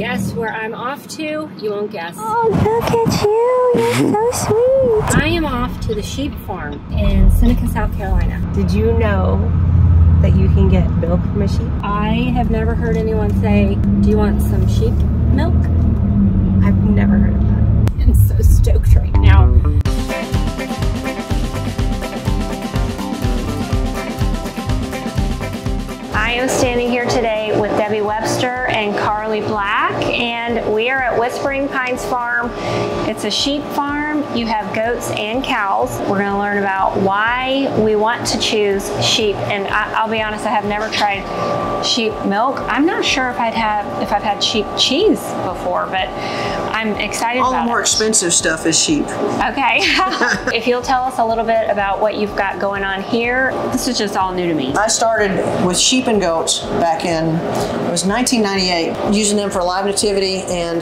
Guess where I'm off to? You won't guess. Oh, look at you. You're so sweet. I am off to the sheep farm in Seneca, South Carolina. Did you know that you can get milk from a sheep? I have never heard anyone say, Do you want some sheep milk? I've never heard of that. I'm so stoked right now. I am standing here today with Debbie Webster and Carly Black, and we are at Whispering Pines Farm. It's a sheep farm. You have goats and cows. We're going to learn about why we want to choose sheep. And I, will be honest, I have never tried sheep milk. I'm not sure if I'd have if I've had sheep cheese before, but I'm excited. All the more it. expensive stuff is sheep. Okay. if you'll tell us a little bit about what you've got going on here, this is just all new to me. I started with sheep and goats back in it was 1998, using them for live nativity, and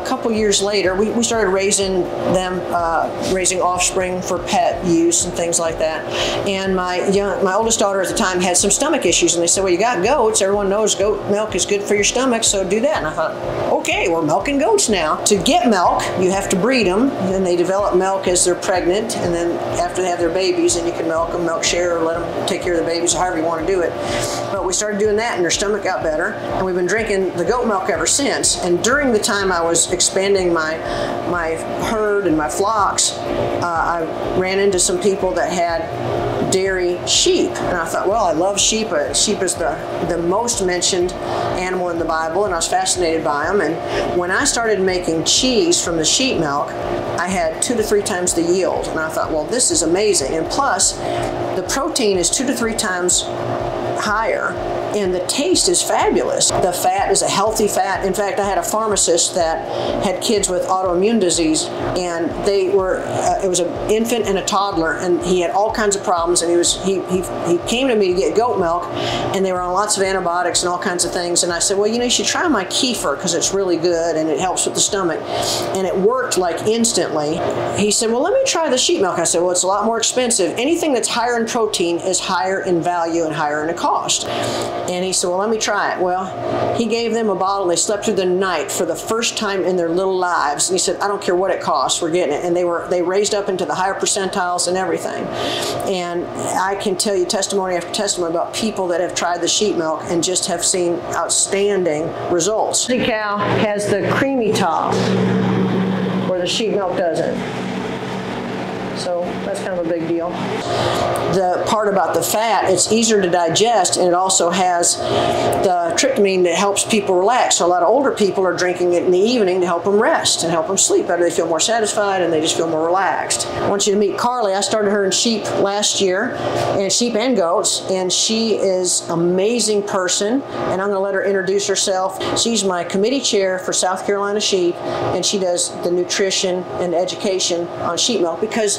a couple years later, we, we started raising them, uh, raising offspring for pet use and things like that. And my young, my oldest daughter at the time had some stomach issues, and they said, "Well, you got goats. Everyone knows goat milk is good for your stomach, so do that." And I thought, "Okay, we're milking goats now. To get milk, you have to breed them, and they develop milk as they're pregnant, and then after they have their babies, then you can milk them, milk share, or let them take care of the babies, however you want to do it." But we started doing that, and their stomach got better, and we've been drinking the goat milk ever since. And during the time I was expanding my my herd and my flocks, uh, I ran into some people that had dairy sheep, and I thought, well, I love sheep. Sheep is the the most mentioned animal in the Bible, and I was fascinated by them. And when I started making cheese from the sheep milk, I had two to three times the yield, and I thought, well, this is amazing. And plus, the protein is two to three times higher and the taste is fabulous. The fat is a healthy fat. In fact, I had a pharmacist that had kids with autoimmune disease, and they were uh, it was an infant and a toddler, and he had all kinds of problems, and he was he, he he came to me to get goat milk, and they were on lots of antibiotics and all kinds of things, and I said, well, you know, you should try my kefir because it's really good and it helps with the stomach, and it worked like instantly. He said, well, let me try the sheep milk. I said, well, it's a lot more expensive. Anything that's higher in protein is higher in value and higher in a cost. And he said, Well, let me try it. Well, he gave them a bottle. They slept through the night for the first time in their little lives. And he said, I don't care what it costs, we're getting it. And they were they raised up into the higher percentiles and everything. And I can tell you testimony after testimony about people that have tried the sheep milk and just have seen outstanding results. The cow has the creamy top where the sheep milk doesn't. That's kind of a big deal. The part about the fat, it's easier to digest and it also has the tryptamine that helps people relax. So a lot of older people are drinking it in the evening to help them rest and help them sleep better. They feel more satisfied and they just feel more relaxed. I want you to meet Carly. I started her in sheep last year, and sheep and goats, and she is amazing person. And I'm going to let her introduce herself. She's my committee chair for South Carolina Sheep, and she does the nutrition and education on sheep milk because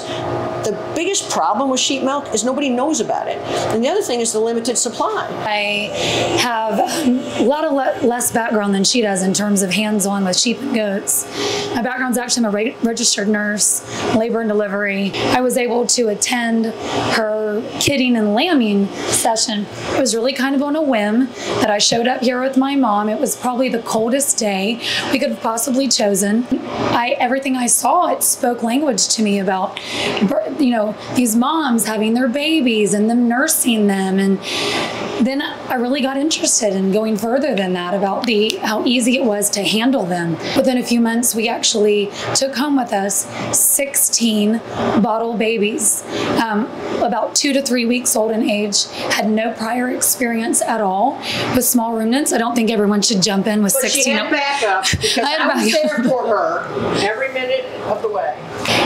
the biggest problem with sheep milk is nobody knows about it. And the other thing is the limited supply. I have a lot of le less background than she does in terms of hands-on with sheep and goats. My background is actually I'm a re registered nurse, labor and delivery. I was able to attend her kidding and lambing session. It was really kind of on a whim that I showed up here with my mom. It was probably the coldest day we could have possibly chosen. I everything I saw it spoke language to me about you know, these moms having their babies and them nursing them. And then I really got interested in going further than that about the how easy it was to handle them. Within a few months, we actually took home with us 16 bottle babies, um, about two to three weeks old in age, had no prior experience at all with small ruminants. I don't think everyone should jump in with but 16. She had backup because I, I was there for her every minute of the way.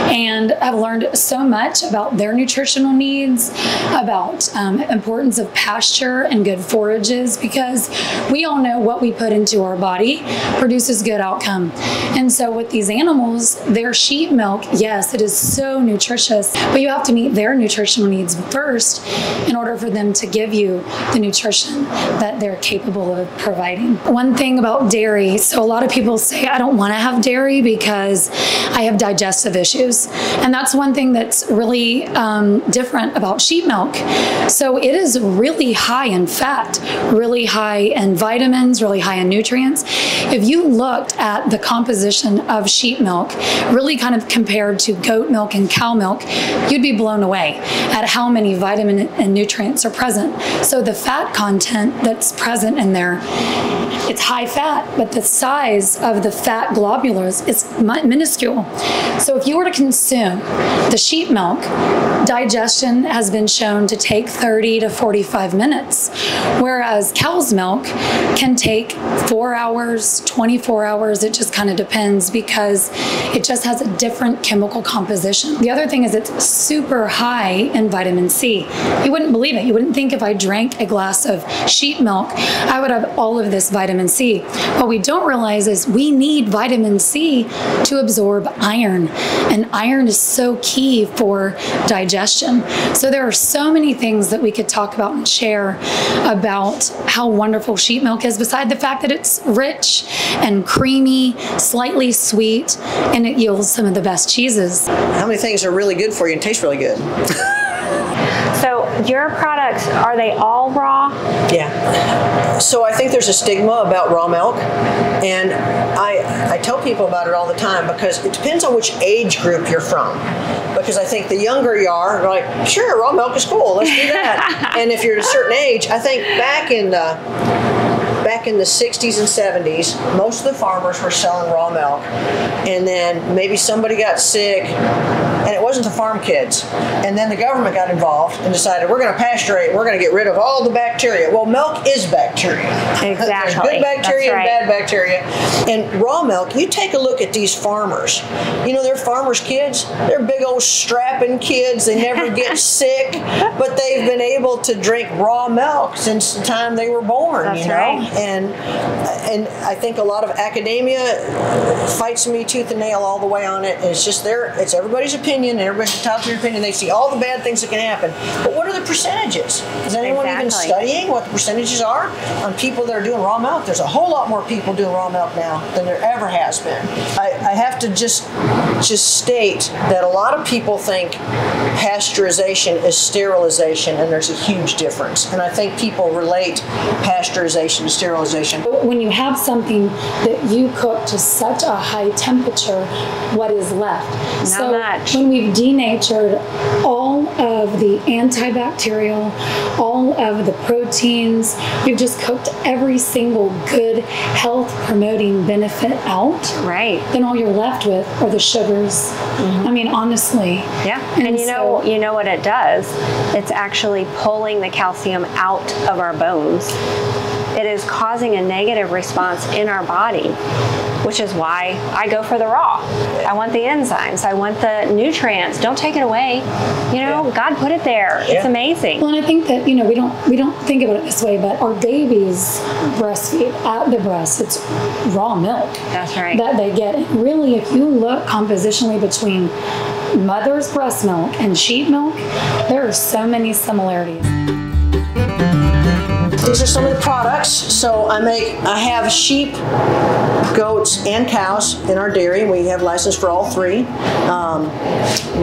And I've learned so much about their nutritional needs, about um, importance of pasture and good forages, because we all know what we put into our body produces good outcome. And so with these animals, their sheep milk, yes, it is so nutritious, but you have to meet their nutritional needs first in order for them to give you the nutrition that they're capable of providing. One thing about dairy, so a lot of people say, I don't want to have dairy because I have digestive issues And that's one thing that's really um, different about sheep milk. So it is really high in fat, really high in vitamins, really high in nutrients. If you looked at the composition of sheep milk, really kind of compared to goat milk and cow milk, you'd be blown away at how many vitamin and nutrients are present. So the fat content that's present in there, it's high fat, but the size of the fat globulars is minuscule. So if you were to consume the sheep milk, digestion has been shown to take 30 to 45 minutes, whereas cow's milk can take four hours, 24 hours. It just kind of depends because it just has a different chemical composition. The other thing is it's super high in vitamin C. You wouldn't believe it. You wouldn't think if I drank a glass of sheep milk, I would have all of this vitamin C. What we don't realize is we need vitamin C to absorb iron, and iron is so key for digestion. So there are so many things that we could talk about and share about how wonderful sheep milk is, beside the fact that it's rich and creamy, slightly sweet, and it yields some of the best cheeses. How many things are really good for you and taste really good? Your products are they all raw? Yeah. So I think there's a stigma about raw milk, and I I tell people about it all the time because it depends on which age group you're from. Because I think the younger you are, like, sure, raw milk is cool, let's do that. and if you're at a certain age, I think back in the back in the 60s and 70s, most of the farmers were selling raw milk. And then maybe somebody got sick, and it wasn't the farm kids. And then the government got involved and decided we're going to pasturate, we're going to get rid of all the bacteria. Well, milk is bacteria. Exactly. There's good bacteria right. and bad bacteria. And raw milk, you take a look at these farmers. You know, they're farmers' kids. They're big old strapping kids. They never get sick, but they've been able to drink raw milk since the time they were born. That's you know? right. And and I think a lot of academia fights me tooth and nail all the way on it. And it's just their it's everybody's opinion, and everybody's entitled to their opinion. They see all the bad things that can happen. But what are the percentages? Is anyone even studying what the percentages are on people that are doing raw milk? There's a whole lot more people doing raw milk now than there ever has been. I, I have to just just state that a lot of people think pasteurization is sterilization, and there's a huge difference. And I think people relate pasteurization to sterilization. when you have something that you cook to such a high temperature, what is left? so much. when we've denatured all of the antibacterial, all of the proteins, you've just cooked every single good health promoting benefit out. Right. Then all you're left with are the sugars. Mm-hmm. I mean, honestly. Yeah, and, you know, so- you know what it does? It's actually pulling the calcium out of our bones. It is causing a negative response in our body, which is why I go for the raw. I want the enzymes. I want the nutrients. Don't take it away. You know, Yeah. God put it there. It's amazing. Well, and I think that you know we don't we don't think about it this way, but our babies breastfeed at the breast. It's raw milk. That's right. That they get. And really, if you look compositionally between mother's breast milk and sheep milk, there are so many similarities. These are some of the products. So I make, I have sheep, goats, and cows in our dairy. We have license for all three. Um,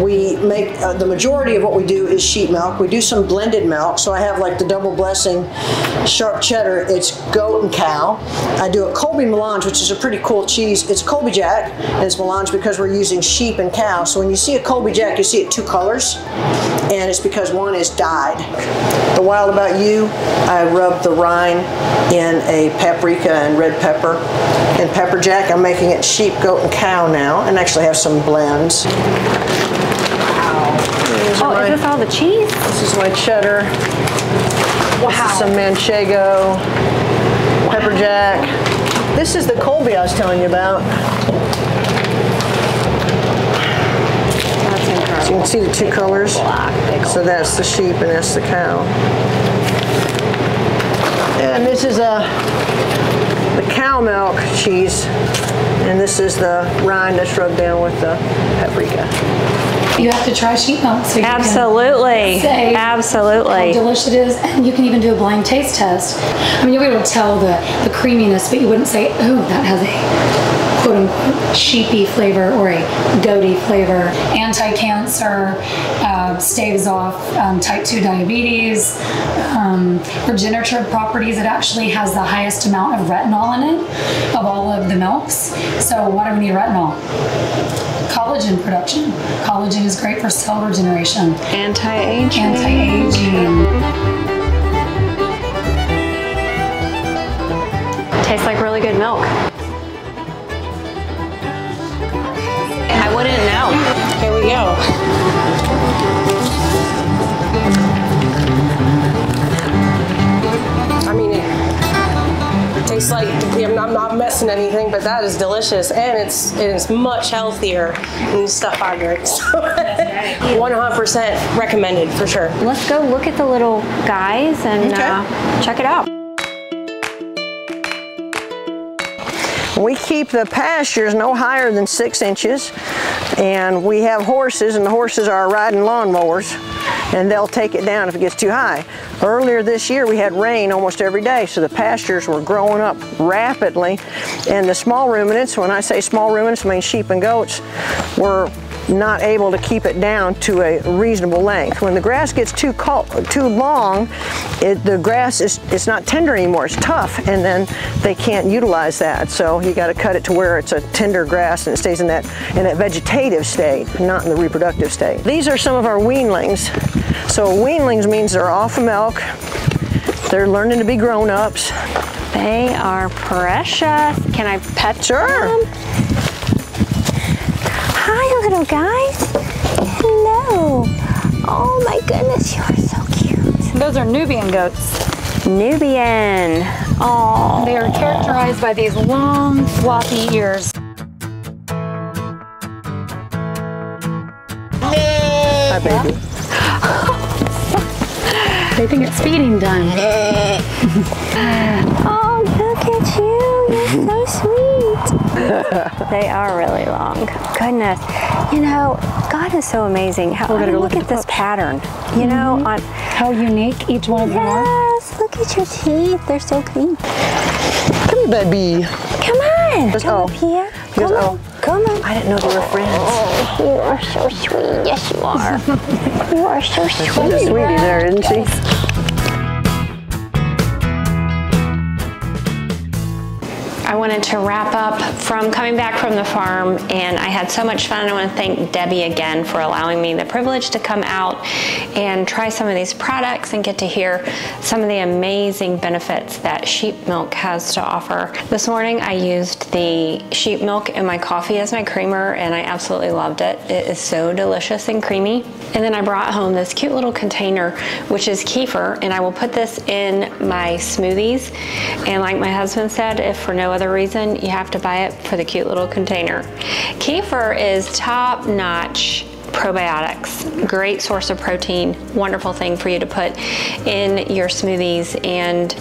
we make uh, the majority of what we do is sheep milk. We do some blended milk. So I have like the double blessing sharp cheddar. It's goat and cow. I do a Colby melange, which is a pretty cool cheese. It's Colby Jack, and it's melange because we're using sheep and cow. So when you see a Colby Jack, you see it two colors, and it's because one is dyed. The Wild About You, I rub the rind in a paprika and red pepper. And pepper jack, I'm making it sheep, goat, and cow now, and actually have some blends. These Oh, are is this all the cheese? this is my cheddar. Is some manchego, pepper jack. This is the Colby I was telling you about. That's incredible. So you can see the two colors. So that's the sheep and that's the cow. And this is a the cow milk cheese, and this is the rind that's rubbed down with the paprika. You have to try sheep milk so you can Absolutely. how Absolutely. delicious it is, and you can even do a blind taste test. I mean, you'll be able to tell the, the creaminess, but you wouldn't say, oh, that has a quote unquote sheepy flavor or a goaty flavor. Anti-cancer, uh, staves off um, type 2 diabetes, um, regenerative properties. It actually has the highest amount of retinol in it of all of the milks. So why do we need retinol? Collagen production. Collagen is great for cell regeneration Anti-aging. anti-aging. Tastes like really good milk. Wouldn't know. Here we go. I mean, it tastes like I'm not, I'm not messing anything, but that is delicious, and it's it is much healthier than the stuff I drink. So 100% recommended for sure. Let's go look at the little guys and Okay. uh, check it out. We keep the pastures no higher than six inches, and we have horses, and the horses are riding lawnmowers, and they'll take it down if it gets too high. Earlier this year, we had rain almost every day, so the pastures were growing up rapidly, and the small ruminants, when I say small ruminants, I mean sheep and goats, were not able to keep it down to a reasonable length. When the grass gets too too long, it, the grass is it's not tender anymore. It's tough, and then they can't utilize that. So you got to cut it to where it's a tender grass and it stays in that in that vegetative state, not in the reproductive state. These are some of our weanlings. So weanlings means they're off of milk. They're learning to be grown-ups. They are precious. Can I pet Sure. them? Hi, little guys. Hello. Oh my goodness, you are so cute. Those are Nubian goats. Nubian. Oh. They are characterized by these long, floppy ears. Hi, baby. They think it's feeding time. Oh, They are really long. Goodness. You know, God is so amazing. How, I mean, look, at this pattern. You know, mm-hmm. on How unique each one of them are. Yes, look at your teeth. They're so clean. Come here, baby. Come on. Just Come oh. up here. Just Come oh. on. Come on. I didn't know they were friends. Oh, you are so sweet. Yes, you are. you are so She's a sweet. sweetie there, isn't she? I wanted to wrap up from coming back from the farm, and I had so much fun. I want to thank Debbie again for allowing me the privilege to come out and try some of these products and get to hear some of the amazing benefits that sheep milk has to offer. This morning, I used the sheep milk in my coffee as my creamer, and I absolutely loved it. It is so delicious and creamy. And then I brought home this cute little container, which is kefir, and I will put this in my smoothies. And like my husband said, if for no other reason, you have to buy it for the cute little container. Kefir is top notch probiotics, great source of protein, wonderful thing for you to put in your smoothies and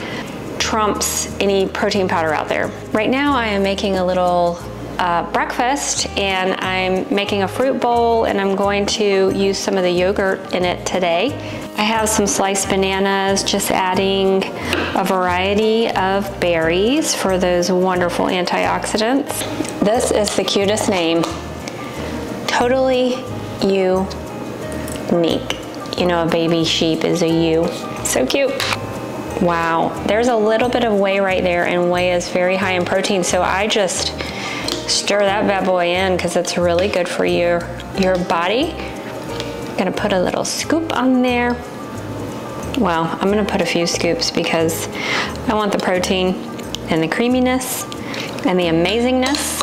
trumps any protein powder out there. Right now I am making a little uh, breakfast and I'm making a fruit bowl and I'm going to use some of the yogurt in it today. I have some sliced bananas, just adding a variety of berries for those wonderful antioxidants. This is the cutest name. Totally unique. You know, a baby sheep is a ewe. So cute. Wow, there's a little bit of whey right there, and whey is very high in protein. So I just stir that bad boy in because it's really good for your your body. Gonna put a little scoop on there. Well, I'm gonna put a few scoops because I want the protein and the creaminess and the amazingness.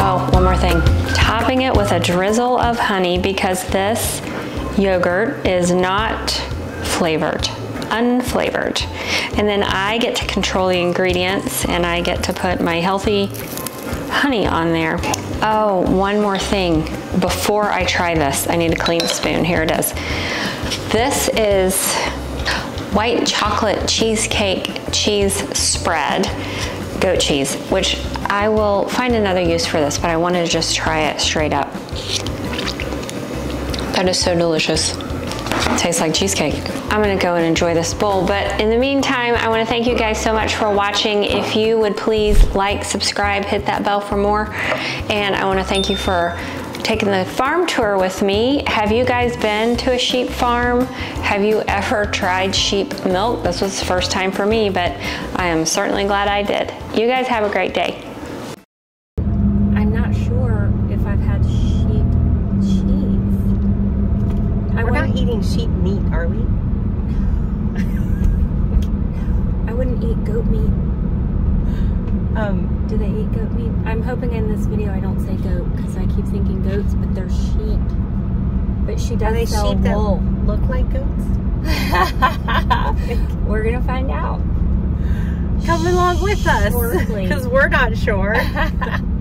Oh, one more thing. Topping it with a drizzle of honey because this yogurt is not flavored, unflavored. And then I get to control the ingredients and I get to put my healthy honey on there. Oh, one more thing. Before I try this, I need a clean spoon. Here it is. This is white chocolate cheesecake cheese spread goat cheese, which I will find another use for this, but I wanted to just try it straight up. That is so delicious. Tastes like cheesecake. I'm gonna go and enjoy this bowl, but in the meantime, I wanna thank you guys so much for watching. If you would please like, subscribe, hit that bell for more, and I wanna thank you for taking the farm tour with me. Have you guys been to a sheep farm? Have you ever tried sheep milk? This was the first time for me, but I am certainly glad I did. You guys have a great day. I'm not sure if I've had sheep cheese. I We're not eating sheep meat, are we? I wouldn't eat goat meat. Um, Do they eat goat meat? I'm hoping in this video I don't say goat because I keep thinking goats, but they're sheep. But she are does they sell sheep that wool. look like goats? We're gonna find out. Come along with us, because we're not sure.